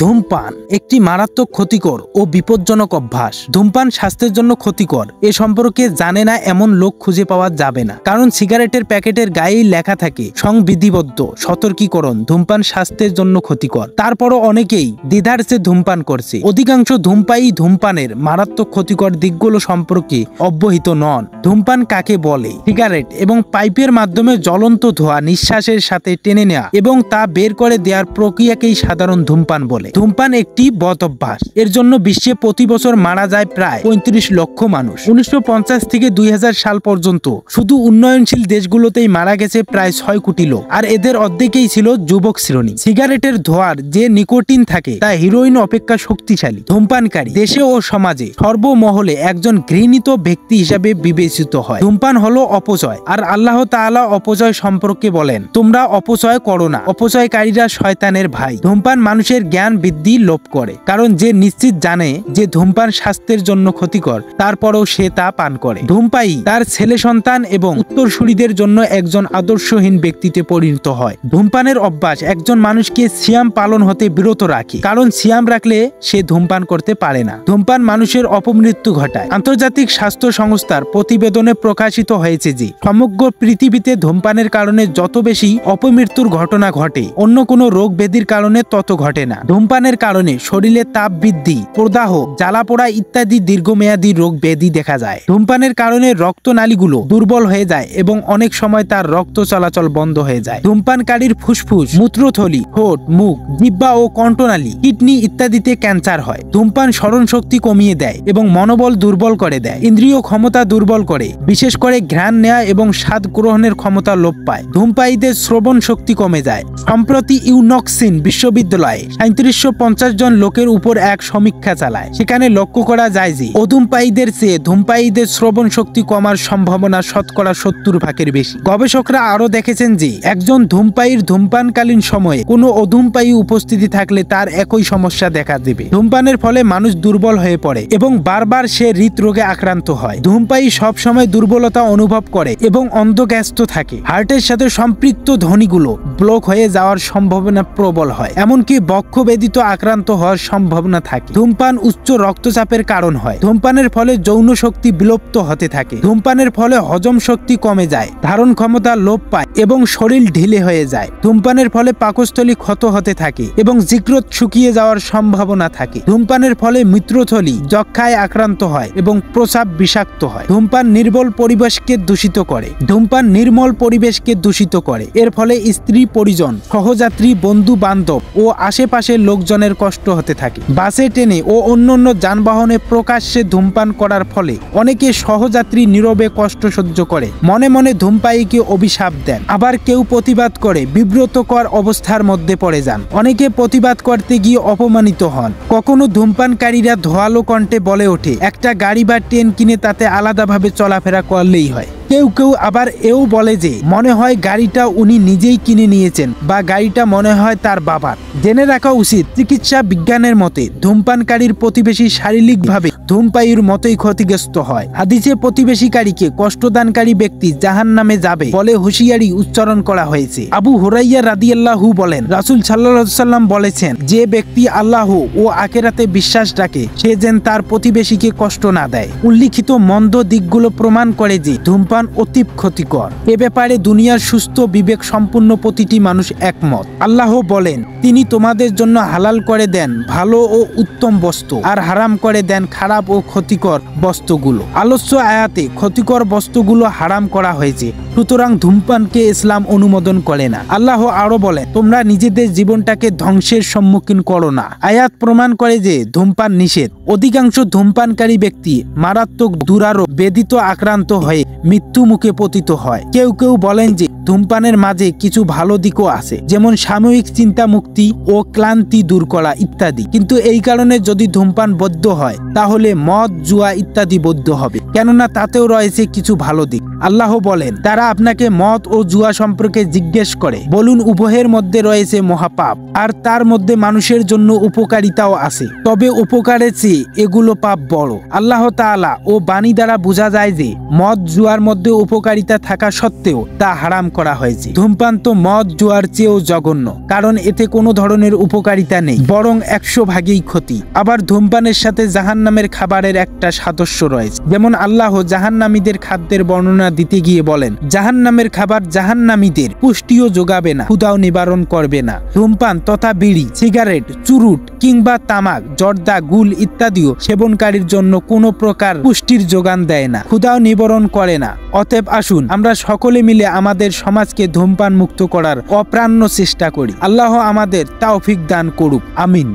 ধূমপান একটি মারাত্মক ক্ষতিকর ও বিপজ্জনক অভ্যাস। ধূমপান স্বাস্থ্যের জন্য ক্ষতিকর। এ সম্পর্কে জানে না এমন লোক খুঁজে পাওয়া যাবে না। কারণ সিগারেটের প্যাকেটের গায়েই লেখা থাকে, সংবিধিবদ্ধ, সতর্কীকরণ ধূমপান স্বাস্থ্যের জন্য ক্ষতিকর। তারপরও অনেকেই দ্বিধার্সে ধূমপান করছে। অধিকাংশ ধূমপায়ী ধূমপানের মারাত্মক ক্ষতিকর দিকগুলো সম্পর্কে অব্যহিত নন। ধূমপান কাকে বলে? সিগারেট এবং পাইপের মাধ্যমে জ্বলন্ত ধোয়া নিঃশ্বাসের সাথে টেনে নেওয়া এবং তা বের করে দেওয়ার প্রক্রিয়াকেই সাধারণ ধূমপান বলে। ধূমপান। একটি বদ অভ্যাস। এর জন্য বিশ্বে প্রতি বছর মারা যায় প্রায় পঁয়ত্রিশ লক্ষ মানুষ। উনিশশো পঞ্চাশ থেকে দুই হাজার সাল পর্যন্ত শুধু উন্নয়নশীল দেশগুলোতেই মারা গেছে প্রায় ছয় কোটি লোক। আর এদের অর্ধেকেই ছিল যুবক শ্রেণি। সিগারেটের ধোয়ার যে নিকোটিন থাকে, তা হিরোইন অপেক্ষা শক্তিশালী। ধূমপানকারী দেশে ও সমাজে সর্বমহলে একজন ঘৃণিত ব্যক্তি হিসাবে বিবেচিত হয়। ধূমপান হলো অপচয়। আর আল্লাহ তাআলা অপচয় সম্পর্কে বলেন, তোমরা অপচয় করো না। অপচয়কারীরা শয়তানের ভাই। ধূমপান মানুষের জ্ঞান বৃদ্ধি লোপ করে। কারণ যে নিশ্চিত জানে যে ধূমপান স্বাস্থ্যের জন্য ক্ষতিকর, তারপরেও সে তা পান করে। ধূমপায়ী তার ছেলে সন্তান এবং উত্তরসূরিদের জন্য একজন আদর্শহীন ব্যক্তিতে পরিণত হয়। ধূমপানের অভ্যাস একজন মানুষকে সিয়াম পালন হতে বিরত রাখে, কারণ সিয়াম রাখলে সে ধূমপান করতে পারে না। ধূমপান মানুষের অপমৃত্যু ঘটায়। আন্তর্জাতিক স্বাস্থ্য সংস্থার প্রতিবেদনে প্রকাশিত হয়েছে যে, সমগ্র পৃথিবীতে ধূমপানের কারণে যত বেশি অপমৃত্যুর ঘটনা ঘটে, অন্য কোনো রোগ ব্যাধির কারণে তত ঘটে না। ধূমপানের কারণে শরীরে তাপ বৃদ্ধি, প্রদাহ, জ্বালাপোড়া ইত্যাদি দীর্ঘমেয়াদী রোগ ব্যাধি দেখা যায়। ধূমপানের কারণে রক্তনালীগুলো দুর্বল হয়ে যায় এবং অনেক সময় তার রক্ত চলাচল বন্ধ হয়ে যায়। ধূমপানকারীর ফুসফুস, মূত্রথলি, ঠোঁট, মুখ জিব্বা ও কণ্ঠনালী, কিডনি ইত্যাদিতে ক্যান্সার হয়। ধূমপান স্মরণ শক্তি কমিয়ে দেয় এবং মনোবল দুর্বল করে দেয়। ইন্দ্রিয় ক্ষমতা দুর্বল করে, বিশেষ করে ঘ্রাণ নেয়া এবং স্বাদ গ্রহণের ক্ষমতা লোপ পায়। ধূমপায়ীদের শ্রবণ শক্তি কমে যায়। সম্প্রতি ইউনক্সিন বিশ্ববিদ্যালয়ে সাঁত্রিশশো পঞ্চাশ জন লোকের উপর এক সমীক্ষা চালায়। সেখানে লক্ষ্য করা যায় যে, অধুমপায়ীদের চেয়ে ধূমপায়ীদের শ্রবণ শক্তি কমার সম্ভাবনা শতকরা সত্তর ভাগের বেশি। গবেষকরা আরও দেখেছেন যে, একজন ধূমপায়ীর ধূমপানকালীন সময়ে কোনো অধূমপায়ী উপস্থিতি থাকলে তার একই সমস্যা দেখা দেবে। ধূমপানের ফলে মানুষ দুর্বল হয়ে পড়ে এবং বারবার সে হৃদরোগে আক্রান্ত হয়। ধূমপায়ী সবসময় দুর্বলতা অনুভব করে এবং অন্ধগ্যস্ত থাকে। হার্টের সাথে সম্পৃক্ত ধ্বনিগুলো ব্লক হয়ে যাওয়ার সম্ভাবনা প্রবল হয়। এমনকি বক্ষ বেদিত আক্রান্ত হওয়ার সম্ভাবনা থাকে। ধূমপান উচ্চ রক্তচাপের কারণ হয়। ধূমপানের ফলে যৌন শক্তি বিলুপ্ত হতে থাকে। ধূমপানের ফলে হজম শক্তি কমে যায়, ধারণ ক্ষমতা লোপ পায় এবং শরীর ঢিলে হয়ে যায়। ধূমপানের ফলে পাকস্থলী ক্ষত হতে থাকে এবং জিগ্রত শুকিয়ে যাওয়ার সম্ভাবনা থাকে। ধূমপানের ফলে মৃত্রথলি যক্ষায় আক্রান্ত হয় এবং প্রসাব বিষাক্ত হয়। ধূমপান নির্বল পরিবেশকে দূষিত করে। ধূমপান নির্মল পরিবেশকে দূষিত করে। এর ফলে স্ত্রী পরিজন সহযাত্রী বন্ধু বান্ধব ও আশেপাশের লোকজনের কষ্ট হতে থাকে। বাসে, ট্রেনে ও অন্যান্য যানবাহনে প্রকাশ্যে ধূমপান করার ফলে অনেকে সহযাত্রী নীরবে কষ্ট সহ্য করে। মনে মনে ধূমপায়ীকে অভিশাপ দেন। আবার কেউ প্রতিবাদ করে বিব্রতকর অবস্থার মধ্যে পড়ে যান। অনেকে প্রতিবাদ করতে গিয়ে অপমানিত হন। কখনো ধূমপানকারীরা ধোয়ালো কণ্ঠে বলে ওঠে, একটা গাড়ি বা ট্রেন কিনে তাতে আলাদাভাবে চলাফেরা করলেই হয়। কেউ কেউ আবার এও বলে যে, মনে হয় গাড়িটা উনি নিজেই কিনে নিয়েছেন বা গাড়িটা মনে হয় তার বাবার। জেনে রাখা উচিত, চিকিৎসা বিজ্ঞানের মতে ধূমপানকারীর প্রতিবেশী শারীরিকভাবে ধূমপায়ীর মতোই ক্ষতিগ্রস্ত হয়। হাদিসে প্রতিবেশীকারীকে কষ্টদানকারী ব্যক্তি জাহান নামে যাবে বলে হুঁশিয়ারি উচ্চারণ করা হয়েছে। আবু হুরাইয়া রাদিয়াল্লাহু বলেন, রাসুল সাল্লাহ সাল্লাম বলেছেন, যে ব্যক্তি আল্লাহ ও আকেরাতে বিশ্বাস রাখে, সে যেন তার প্রতিবেশীকে কষ্ট না দেয়। উল্লিখিত মন্দ দিকগুলো প্রমাণ করে যে ধূমপান অতি ক্ষতিকর। এ ব্যাপারে দুনিয়ার সুস্থ বিবেক সম্পূর্ণ প্রতিটি মানুষ একমত। আল্লাহ বলেন, তিনি তোমাদের জন্য হালাল করে দেন, ভালো ও উত্তম বস্তু, আর হারাম করে দেন খারাপ ও ক্ষতিকর বস্তুগুলো। আলস্য আয়াতে ক্ষতিকর বস্তুগুলো হারাম করা হয়েছে। সুতরাং ধূমপানকে ইসলাম অনুমোদন করে না। আল্লাহ আরও বলে তোমরা নিজেদের জীবনটাকে ধ্বংসের সম্মুখীন করো না। আয়াত প্রমাণ করে যে ধূমপান নিষেধ। অধিকাংশ ধূমপানকারী ব্যক্তি মারাত্মক দুরারোগ বেদিত আক্রান্ত হয়ে মৃত্যু মুখে পতিত হয়। কেউ কেউ বলেন যে ধূমপানের মাঝে কিছু ভালো দিকও আছে, যেমন সাময়িক চিন্তা মুক্তি ও ক্লান্তি দূর করা ইত্যাদি। কিন্তু এই কারণে যদি ধূমপান বদ্ধ হয়, তাহলে মদ, জুয়া ইত্যাদি বদ্ধ হবে। কেননা তাতেও রয়েছে কিছু ভালো দিক। আল্লাহ বলেন, তারা আপনাকে মদ ও জুয়া সম্পর্কে জিজ্ঞেস করে। বলুন, উভয়ের মধ্যে রয়েছে মহাপাপ, আর তার মধ্যে মানুষের জন্য উপকারিতাও আছে। তবে উপকারের চেয়ে এগুলো পাপ বড়। আল্লাহ তাআলা ও বাণী দ্বারা বোঝা যায় যে, মদ জুয়ার মধ্যে উপকারিতা থাকা সত্ত্বেও তা হারাম করা হয়েছে। ধূমপান তো মদ জুয়ার চেয়েও জঘন্য, কারণ এতে কোনো ধরনের উপকারিতা নেই, বরং একশো ভাগেই ক্ষতি। আবার ধূমপানের সাথে জাহান নামের খাবারের একটা সাদস্য রয়েছে, যেমন আল্লাহ জাহান্নামীদের খাদ্যের বর্ণনা দিতে গিয়ে বলেন, জাহান্নামের খাবার জাহান্নামীদের, পুষ্টিও যোগাবে না ক্ষুদাও নিবারণ করবে না। ধূমপান তথা বিড়ি, সিগারেট, চুরুট কিংবা তামাক, জর্দা, গুল ইত্যাদিও সেবনকারীর জন্য কোনো প্রকার পুষ্টির যোগান দেয় না ক্ষুদাও নিবারণ করে না। অতএব আসুন, আমরা সকলে মিলে আমাদের সমাজকে ধূমপান মুক্ত করার অপ্রাণ্য চেষ্টা করি। আল্লাহ আমাদের তাওফিক দান করুক। আমিন।